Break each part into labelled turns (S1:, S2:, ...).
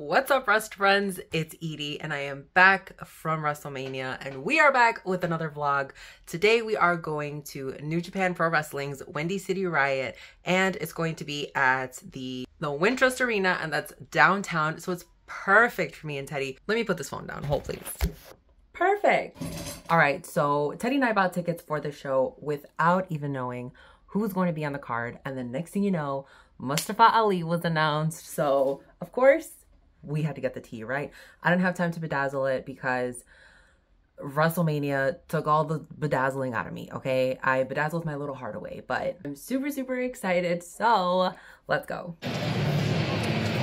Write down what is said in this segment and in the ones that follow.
S1: What's up, Wrestfriends? It's Edie, and I am back from WrestleMania, and we are back with another vlog. Today, we are going to New Japan Pro Wrestling's Windy City Riot, and it's going to be at the the Wintrust Arena, and that's downtown. So it's perfect for me and Teddy. Let me put this phone down. Hold, please. Perfect. All right, so Teddy and I bought tickets for the show without even knowing who's going to be on the card, and the next thing you know, Mustafa Ali was announced. So of course we had to get the tea, right? I didn't have time to bedazzle it because WrestleMania took all the bedazzling out of me, okay? I bedazzled my little heart away, but I'm super, super excited. So let's go.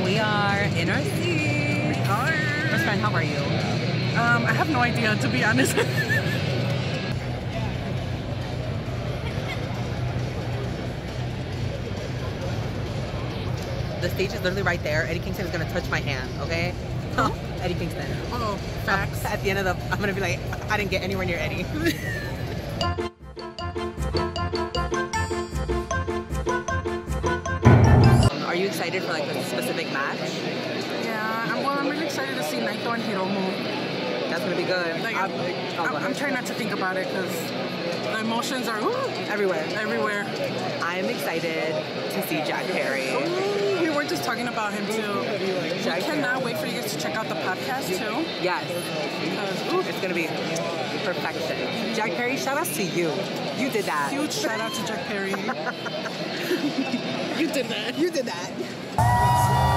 S1: We are in our seat.
S2: We are.
S1: First friend, how are you?
S2: Um, I have no idea, to be honest.
S1: The stage is literally right there. Eddie Kingston is gonna touch my hand, okay? Eddie Kingston.
S2: oh, facts.
S1: At the end of the, I'm gonna be like, I didn't get anywhere near Eddie. Are you excited for like a specific match?
S2: Yeah, I'm, well, I'm really excited to see Naito and Hiromu.
S1: That's gonna be good.
S2: Like,
S1: I'm,
S2: I'm,
S1: oh,
S2: I'm, trying not to think about it because the emotions are
S1: everywhere.
S2: everywhere.
S1: I'm excited to see Jack Perry.
S2: Ooh, were just talking about him too. I cannot wait for you guys to check out the podcast too.
S1: Yes,
S2: Because ooh,
S1: it's gonna be perfection. Jack Perry, shout outs to you. You did that.
S2: huge shout out to Jack Perry. you did that.
S1: You did that.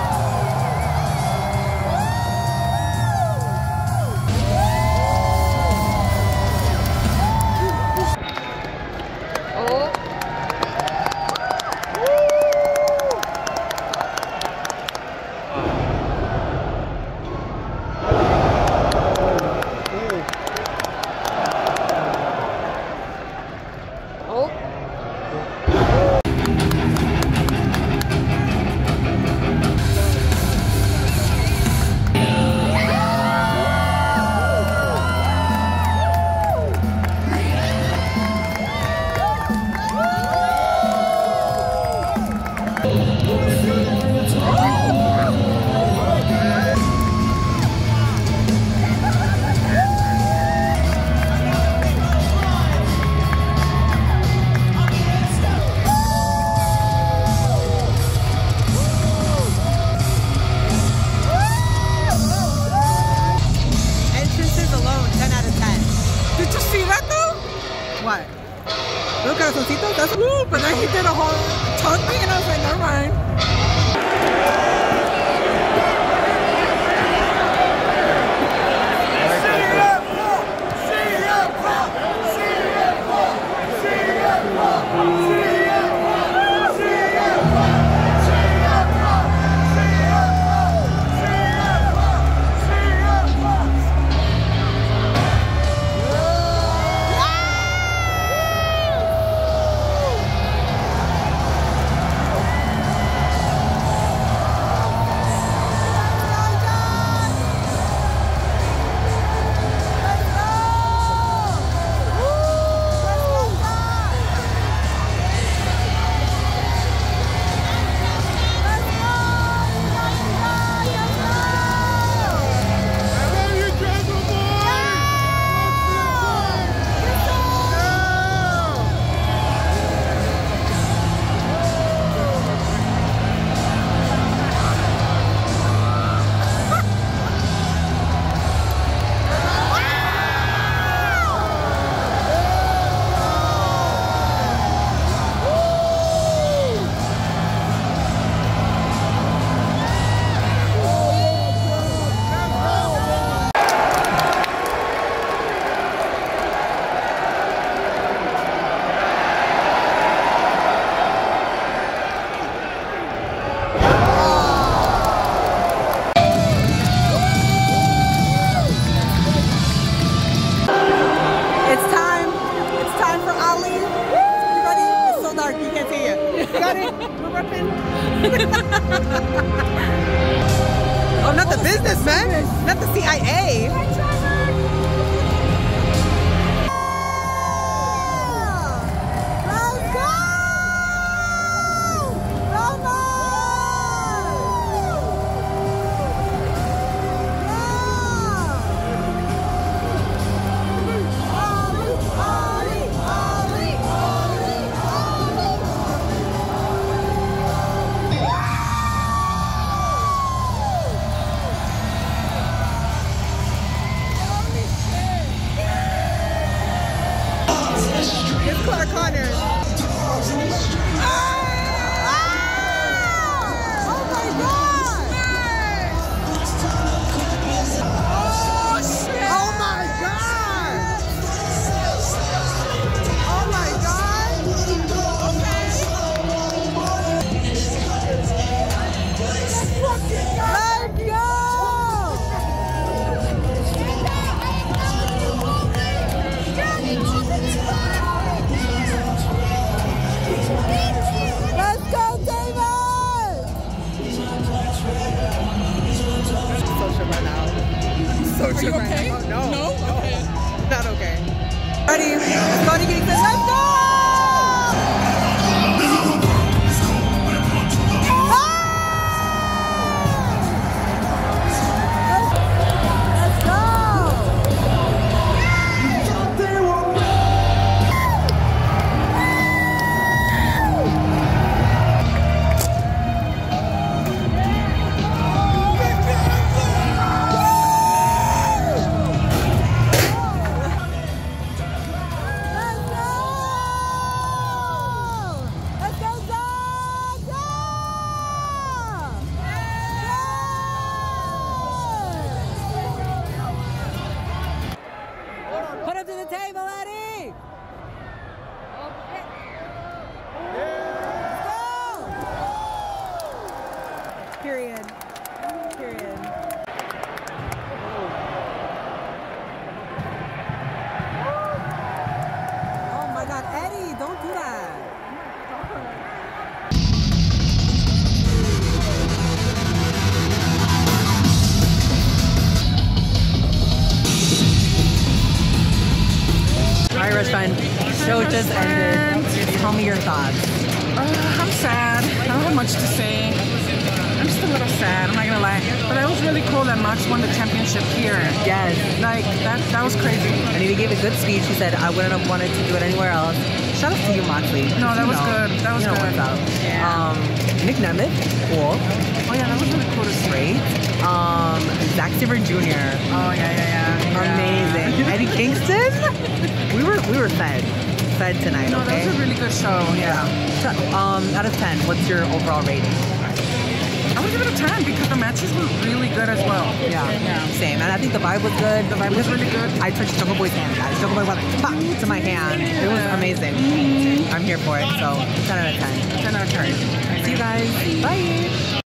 S1: Look at Soncito, that's
S2: Ooh, but then he did a whole thing, and I was like, never mind.
S1: Oh, not the businessman. Not the CIA. It's Clark Connors. Out. you
S2: okay?
S1: out. Oh, no.
S2: No? Okay.
S1: Not okay. Ready? Scotty getting set. All right, Rushfun. Show just ended. Tell me your thoughts.
S2: Uh, I'm sad. I don't have much to say. I'm just a little sad. I'm not gonna lie. But that was really cool that Mox won the championship here.
S1: Yes.
S2: Like that. That was crazy.
S1: And he gave a good speech. He said, I wouldn't have wanted to do it anywhere else. Shout out to you, Moxley.
S2: No, that was
S1: know.
S2: good. That was
S1: you know
S2: good. Yeah.
S1: Um, Nick Nemeth, cool.
S2: Oh yeah, that was really cool to see.
S1: Great. Um, Zack Sabre Jr.,
S2: Oh yeah, yeah, yeah.
S1: amazing.
S2: Yeah.
S1: Eddie Kingston, we we were fed, fed tonight.
S2: No, that was a really good show. Yeah.
S1: So, um, out of ten, what's your overall rating?
S2: I would give it a 10 because the matches were really good as well.
S1: Yeah.
S2: Yeah.
S1: Same. And I think the vibe was good.
S2: The vibe was really good.
S1: I touched Jungle Boy's hand, guys. Jungle Boy went pop to my hand. It was amazing. I'm here for it. So 10 out of 10.
S2: 10 out of 10.
S1: See you guys. Bye.